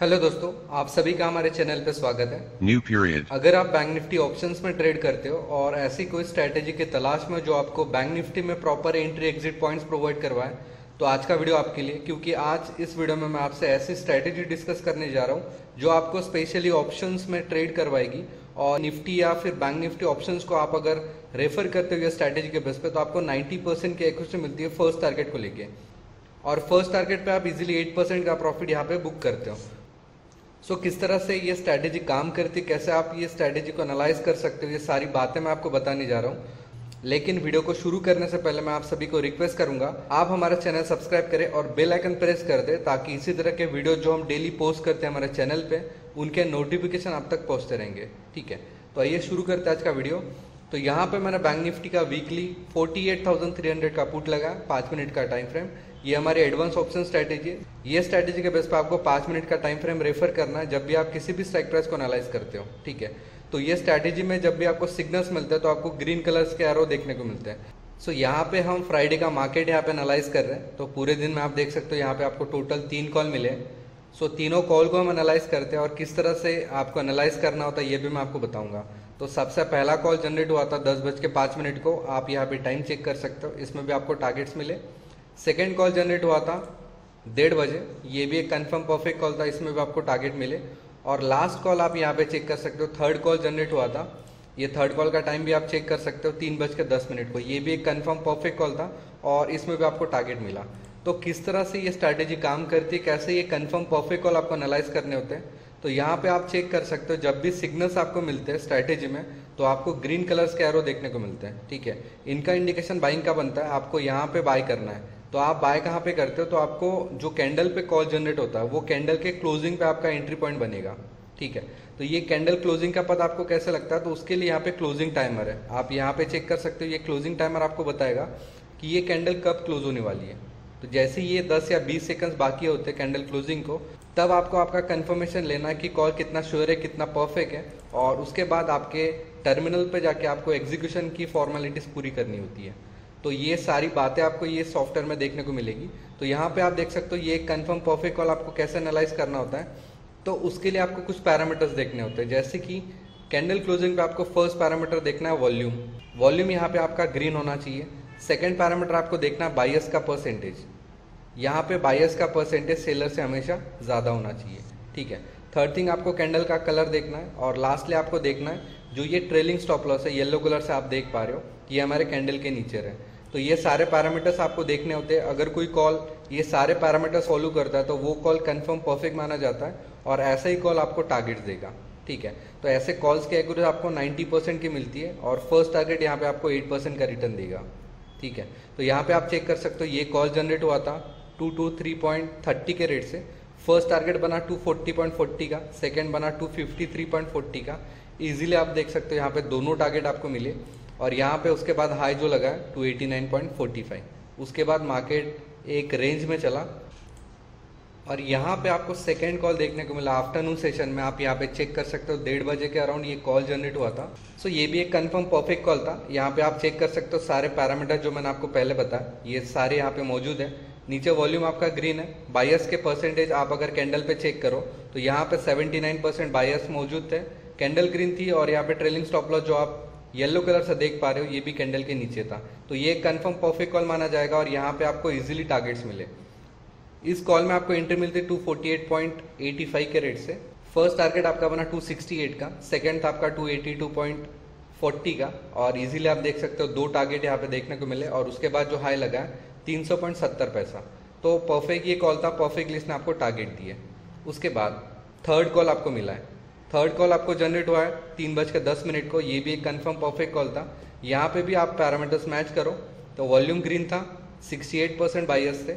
Hello दोस्तों आप सभी का हमारे चैनल पे स्वागत है। New period. अगर आप बैंक निफ्टी ऑप्शंस में ट्रेड करते हो और ऐसी कोई स्ट्रेटेजी की तलाश में जो आपको बैंक निफ्टी में proper entry exit points provide करवाए तो आज का वीडियो आपके लिए क्योंकि आज इस वीडियो में मैं आपसे ऐसी स्ट्रेटेजी डिस्कस करने जा रहा हूँ जो आपको स्पेशली ऑप्शंस में ट्रेड करवाएगी और निफ्टी या फिर बैंक निफ्टी ऑप्शंस को आप अगर रेफर करते हो स्ट्रेटेजी के बेस पे तो आपको 90 परसेंट की एक्विटी मिलती है फ़र्स्ट टारगेट को लेके। और फ़र्स्ट टारगेट पे आप इजीली 8 परसेंट का प्रॉफिट यहाँ पे बुक करते हो। सो so, किस तरह से ये स्ट्रैटेजी काम करती है? कैसे आप ये स्ट्रैटेजी को एनालाइज कर सकते हो? ये सारी बातें मैं आपको बताने जा रहा हूँ। लेकिन वीडियो को शुरू करने से पहले मैं आप सभी को रिक्वेस्ट करूँगा आप हमारा चैनल सब्सक्राइब करें और बेल आइकन प्रेस कर दें ताकि इसी तरह के वीडियो जो हम डेली पोस्ट करते हैं हमारे चैनल पे उनके नोटिफिकेशन आप तक पहुँचते रहेंगे। ठीक है? तो आइए शुरू करते हैं आज का वीडियो तो यहाँ पे मैंने बैंक निफ्टी का वीकली 48,300 का पुट लगा पाँच मिनट का टाइम फ्रेम ये हमारी एडवांस ऑप्शन स्ट्रैटेजी है। ये स्ट्रैटेजी के बेस पे आपको पाँच मिनट का टाइम फ्रेम रेफर करना है जब भी आप किसी भी स्ट्राइक प्राइस को एनालाइज करते हो ठीक है? तो ये स्ट्रैटेजी में जब भी आपको सिग्नल्स मिलते हैं तो आपको ग्रीन कलर्स के एरो देखने को मिलते हैं। सो so, यहाँ पे हम फ्राइडे का मार्केट यहाँ पे एनालाइज कर रहे हैं। तो पूरे दिन में आप देख सकते हो यहाँ पे आपको टोटल तीन कॉल मिले सो so, तीनों कॉल को हम एनालाइज करते हैं और किस तरह से आपको एनालाइज करना होता है ये भी मैं आपको बताऊँगा। तो सबसे पहला कॉल जनरेट हुआ था दस बज के पाँच मिनट को। आप यहाँ पे टाइम चेक कर सकते हो। इसमें भी आपको टारगेट्स मिले। सेकेंड कॉल जनरेट हुआ था डेढ़ बजे। ये भी एक कन्फर्म परफेक्ट कॉल था। इसमें भी आपको टारगेट मिले। और लास्ट कॉल आप यहाँ पे चेक कर सकते हो। थर्ड कॉल जनरेट हुआ था। ये थर्ड कॉल का टाइम भी आप चेक कर सकते हो तीन बज के दस मिनट को। ये भी एक कन्फर्म परफेक्ट कॉल था और इसमें भी आपको टारगेट मिला। तो किस तरह से ये स्ट्रैटेजी काम करती है? कैसे ये कन्फर्म परफेक्ट कॉल आपको एनालाइज करने होते हैं? तो यहाँ पे आप चेक कर सकते हो, जब भी सिग्नल्स आपको मिलते हैं स्ट्रैटेजी में तो आपको ग्रीन कलर्स के एरो देखने को मिलते हैं, ठीक है? इनका इंडिकेशन बाइंग का बनता है, आपको यहाँ पे बाय करना है। तो आप बाय कहाँ पे करते हो तो आपको जो कैंडल पे कॉल जनरेट होता है, वो कैंडल के क्लोजिंग पे आपका एंट्री पॉइंट बनेगा, ठीक है? तो ये कैंडल क्लोजिंग का पता आपको कैसे लगता है तो उसके लिए यहाँ पे क्लोजिंग टाइमर है। आप यहाँ पे चेक कर सकते हो, ये क्लोजिंग टाइमर आपको बताएगा कि ये कैंडल कब क्लोज होने वाली है। तो जैसे ये 10 या 20 सेकंड्स बाकी होते हैं कैंडल क्लोजिंग को तब आपको आपका कंफर्मेशन लेना है कि कॉल कितना श्योर है, कितना परफेक्ट है और उसके बाद आपके टर्मिनल पे जाके आपको एग्जीक्यूशन की फॉर्मेलिटीज पूरी करनी होती है। तो ये सारी बातें आपको ये सॉफ्टवेयर में देखने को मिलेगी। तो यहाँ पे आप देख सकते हो, ये कन्फर्म परफेक्ट कॉल आपको कैसे एनालाइज करना होता है। तो उसके लिए आपको कुछ पैरामीटर्स देखने होते हैं। जैसे कि कैंडल क्लोजिंग पे आपको फ़र्स्ट पैरामीटर देखना है वॉल्यूम वॉल्यूम यहाँ पे आपका ग्रीन होना चाहिए। सेकेंड पैरामीटर आपको देखना है बायस का परसेंटेज यहाँ पे बायस का परसेंटेज सेलर से हमेशा ज़्यादा होना चाहिए, ठीक है? थर्ड थिंग आपको कैंडल का कलर देखना है और लास्टली आपको देखना है, जो ये ट्रेलिंग स्टॉप लॉस है येलो कलर से आप देख पा रहे हो ये हमारे कैंडल के नीचे है तो ये सारे पैरामीटर्स आपको देखने होते हैं। अगर कोई कॉल ये सारे पैरामीटर्स फॉलो करता है तो वो कॉल कंफर्म परफेक्ट माना जाता है और ऐसा ही कॉल आपको टारगेट देगा, ठीक है? तो ऐसे कॉल्स की एक्यूरेसी आपको 90 परसेंट की मिलती है और फ़र्स्ट टारगेट यहाँ पे आपको 8 परसेंट का रिटर्न देगा, ठीक है? तो यहाँ पे आप चेक कर सकते हो, ये कॉल जनरेट हुआ था two two three point thirty के रेट से। फ़र्स्ट टारगेट बना टू फोर्टी पॉइंट फोर्टी का सेकेंड बना two fifty three point forty का। ईजिली आप देख सकते हो, यहाँ पे दोनों टारगेट आपको मिले। और यहाँ पे उसके बाद हाई जो लगा है two eighty nine point forty five उसके बाद मार्केट एक रेंज में चला। और यहाँ पे आपको सेकेंड कॉल देखने को मिला। आफ्टरनून सेशन में आप यहाँ पे चेक कर सकते हो, डेढ़ बजे के अराउंड ये कॉल जनरेट हुआ था। सो so ये भी एक कंफर्म परफेक्ट कॉल था। यहाँ पे आप चेक कर सकते हो, सारे पैरामीटर जो मैंने आपको पहले बताया, ये सारे यहाँ पे मौजूद है। नीचे वॉल्यूम आपका ग्रीन है। बायस के परसेंटेज आप अगर कैंडल पे चेक करो तो यहाँ पे 79 परसेंट बायस मौजूद थे कैंडल ग्रीन थी और यहाँ पे ट्रेलिंग स्टॉप लॉस जो आप येलो कलर से देख पा रहे हो, ये भी कैंडल के नीचे था। तो ये कन्फर्म परफेक्ट कॉल माना जाएगा और यहाँ पे आपको इजीली टारगेट्स मिले। इस कॉल में आपको एंट्री मिलती है two forty eight point eighty five के रेट से। फ़र्स्ट टारगेट आपका बना टू सिक्सटी एट का। सेकेंड था आपका two eighty two point forty का। और इजीली आप देख सकते हो, दो टारगेट यहाँ पे देखने को मिले और उसके बाद जो हाई लगा है तीन सौ पॉइंट सत्तर पैसा। तो परफेक्ट ये कॉल था परफेक्ट लिस्ट ने आपको टारगेट दिए। उसके बाद थर्ड कॉल आपको मिला है। थर्ड कॉल आपको जनरेट हुआ है, तीन बज के दस मिनट को। ये भी एक कन्फर्म परफेक्ट कॉल था। यहाँ पे भी आप पैरामीटर्स मैच करो। तो वॉल्यूम ग्रीन था 68 परसेंट बाइस थे।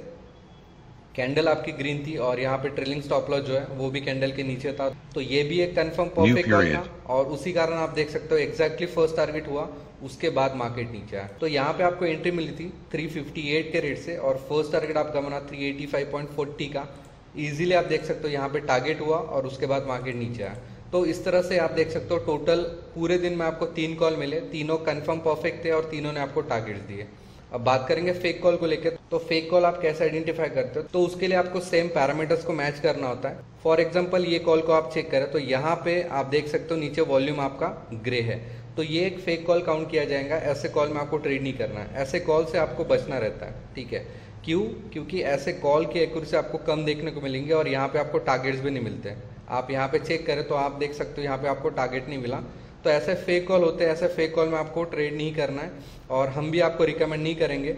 कैंडल आपकी ग्रीन थी और यहाँ पे ट्रेलिंग स्टॉप लॉस जो है वो भी कैंडल के नीचे था। तो ये भी एक कंफर्म परफेक्ट था और उसी कारण आप देख सकते हो एग्जैक्टली फ़र्स्ट टारगेट हुआ उसके बाद मार्केट नीचे आया। तो यहाँ पे आपको एंट्री मिली थी 358 के रेट से और फ़र्स्ट टारगेट आपका बना 385.40 का। इजीली आप देख सकते हो यहाँ पे टारगेट हुआ और उसके बाद मार्केट नीचे आया। तो इस तरह से आप देख सकते हो टोटल पूरे दिन में आपको तीन कॉल मिले तीनों कन्फर्म परफेक्ट थे और तीनों ने आपको टारगेट दिए। अब बात करेंगे फेक कॉल को लेकर तो फेक कॉल आप कैसे आइडेंटिफाई करते हो? तो उसके लिए आपको सेम पैरामीटर्स को मैच करना होता है। फॉर एग्ज़ाम्पल ये कॉल को आप चेक करें तो यहाँ पे आप देख सकते हो नीचे वॉल्यूम आपका ग्रे है। तो ये एक फेक कॉल काउंट किया जाएगा, ऐसे कॉल में आपको ट्रेड नहीं करना है। ऐसे कॉल से आपको बचना रहता है, ठीक है? क्यों? क्योंकि ऐसे कॉल की एक्यूरेसी आपको कम देखने को मिलेंगे और यहाँ पे आपको टारगेट्स भी नहीं मिलते। आप यहाँ पे चेक करें तो आप देख सकते हो यहाँ पे आपको टारगेट नहीं मिला। तो ऐसे फेक कॉल होते हैं, ऐसे फेक कॉल में आपको ट्रेड नहीं करना है और हम भी आपको रिकमेंड नहीं करेंगे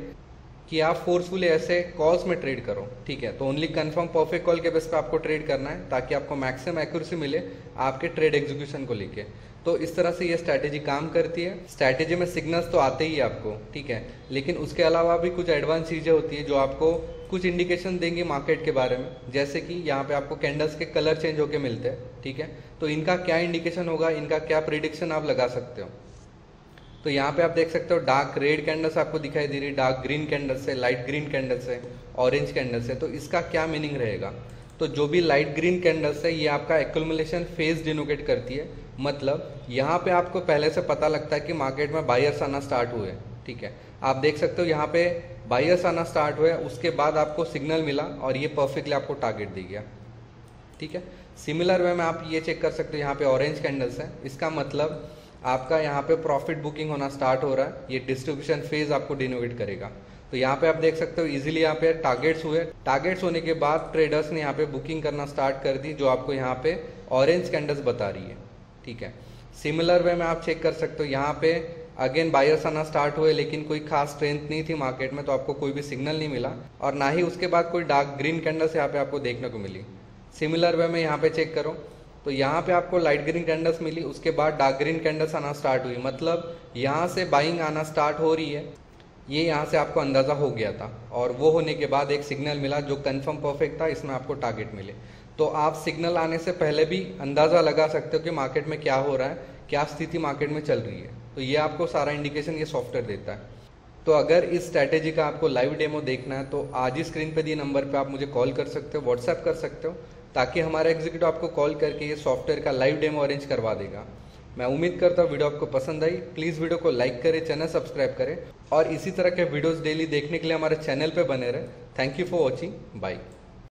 कि आप फोर्सफुली ऐसे कॉल्स में ट्रेड करो, ठीक है? तो ओनली कंफर्म परफेक्ट कॉल के बेस पे आपको ट्रेड करना है ताकि आपको मैक्सिमम एक्यूरेसी मिले आपके ट्रेड एग्जीक्यूशन को लेके। तो इस तरह से ये स्ट्रैटेजी काम करती है। स्ट्रैटेजी में सिग्नल्स तो आते ही आपको, ठीक है? लेकिन उसके अलावा भी कुछ एडवांस चीज़ें होती है जो आपको कुछ इंडिकेशन देंगे मार्केट के बारे में। जैसे कि यहाँ पे आपको कैंडल्स के कलर चेंज होके मिलते हैं, ठीक है? तो इनका क्या इंडिकेशन होगा? इनका क्या प्रिडिक्शन आप लगा सकते हो? तो यहाँ पे आप देख सकते हो डार्क रेड कैंडल्स आपको दिखाई दे रही है। डार्क ग्रीन कैंडल्स है लाइट ग्रीन कैंडल्स है ऑरेंज कैंडल्स है। तो इसका क्या मीनिंग रहेगा? तो जो भी लाइट ग्रीन कैंडल्स है, ये आपका एक्लमुलेशन फ़ेज़ डिनोकेट करती है। मतलब यहाँ पे आपको पहले से पता लगता है कि मार्केट में बायर्स आना स्टार्ट हुए, ठीक है? आप देख सकते हो यहाँ पे बायर्स आना स्टार्ट हुए, उसके बाद आपको सिग्नल मिला और ये परफेक्टली आपको टारगेट दे गया, ठीक है? सिमिलर वे में आप ये चेक कर सकते हो, यहाँ पे ऑरेंज कैंडल्स है। इसका मतलब आपका यहाँ पे प्रॉफिट बुकिंग होना स्टार्ट हो रहा है, ये डिस्ट्रीब्यूशन फ़ेज़ आपको डिनोवेट करेगा। तो यहाँ पे आप देख सकते हो इजीली यहाँ पे टारगेट्स हुए। टारगेट्स होने के बाद ट्रेडर्स ने यहाँ पे बुकिंग करना स्टार्ट कर दी, जो आपको यहाँ पे ऑरेंज कैंडल्स बता रही है। ठीक है। सिमिलर वे में आप चेक कर सकते हो। यहाँ पे अगेन बायर्स आना स्टार्ट हुए, लेकिन कोई खास स्ट्रेंथ नहीं थी मार्केट में तो आपको कोई भी सिग्नल नहीं मिला। और ना ही उसके बाद कोई डार्क ग्रीन कैंडल्स यहाँ पे आपको देखने को मिली। सिमिलर वे में यहाँ पे चेक करो। तो यहाँ पे आपको लाइट ग्रीन कैंडल्स मिली, उसके बाद डार्क ग्रीन कैंडल्स आना स्टार्ट हुई। मतलब यहाँ से बाइंग आना स्टार्ट हो रही है। ये यहाँ से आपको अंदाज़ा हो गया था। और वो होने के बाद एक सिग्नल मिला जो कंफर्म परफेक्ट था, इसमें आपको टारगेट मिले। तो आप सिग्नल आने से पहले भी अंदाज़ा लगा सकते हो कि मार्केट में क्या हो रहा है, क्या स्थिति मार्केट में चल रही है। तो ये आपको सारा इंडिकेशन ये सॉफ्टवेयर देता है। तो अगर इस स्ट्रैटेजी का आपको लाइव डेमो देखना है तो आज ही स्क्रीन पे दिए नंबर पे आप मुझे कॉल कर सकते हो व्हाट्सएप कर सकते हो, ताकि हमारा एग्जीक्यूटिव आपको कॉल करके ये सॉफ्टवेयर का लाइव डेमो अरेंज करवा देगा। मैं उम्मीद करता हूँ वीडियो आपको पसंद आई। प्लीज़ वीडियो को लाइक करें चैनल सब्सक्राइब करें। और इसी तरह के वीडियोज़ डेली देखने के लिए हमारे चैनल पर बने रहे। Thank you for watching bye